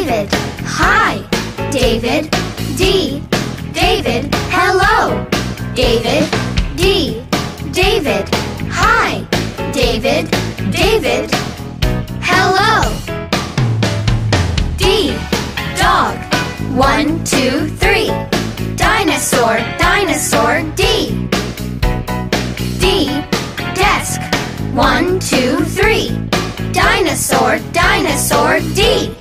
David. Hi, David. D. David, hello. David, D. David, hi. David, David, hello. D. Dog. One, two, three. Dinosaur, dinosaur, D. D. Desk. One, two, three. Dinosaur, dinosaur, D.